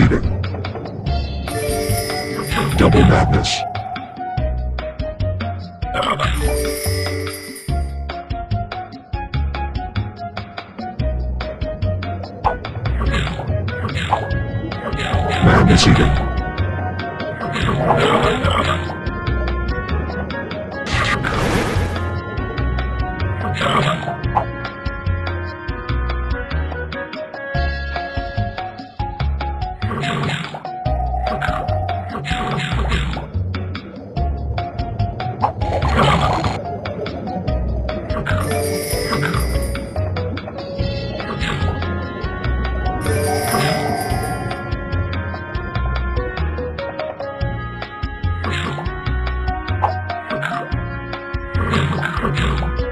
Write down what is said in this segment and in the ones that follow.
Eating. Double Madness. Madness Eating. Madness Eating.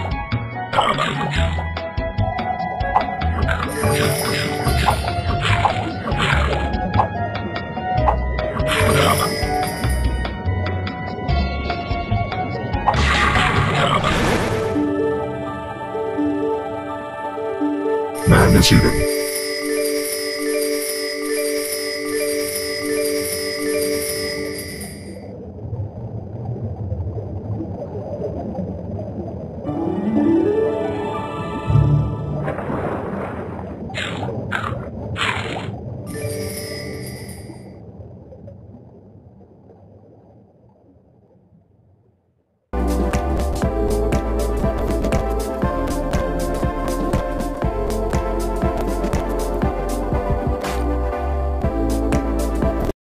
Eating.